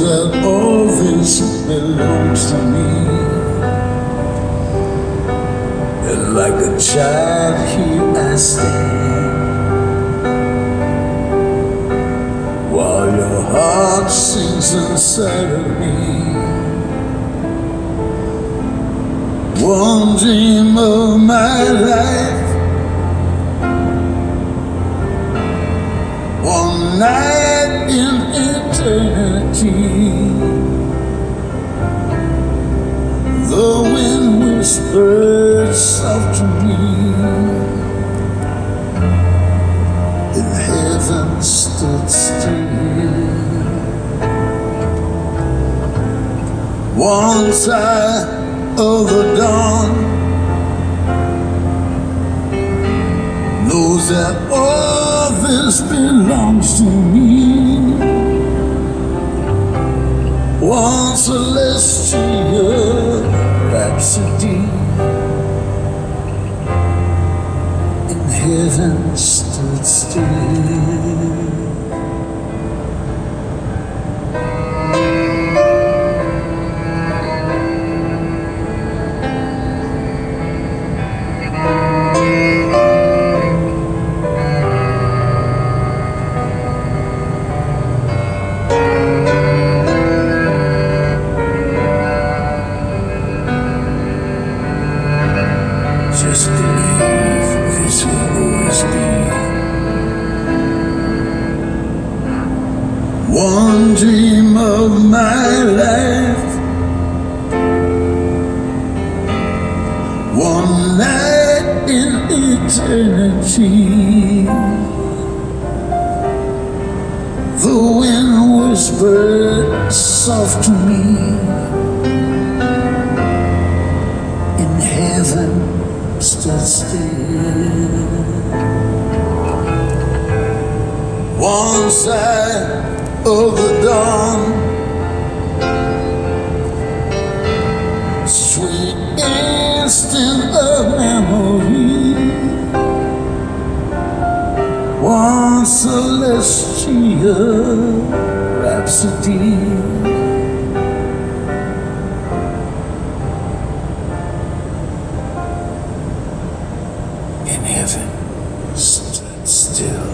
that all this belongs to me. And like a child, here I stand. While your heart sings inside of me. One dream of my life. One night eternity. The wind whispered soft to me. And heaven stood still. One side of the dawn knows that all this belongs to me. One celestial rhapsody in heaven stood still. One dream of my life. One night in eternity. The wind whispered soft to me. In heaven stood still. One side of the dawn, sweet instant of memory. One celestial rhapsody. Still.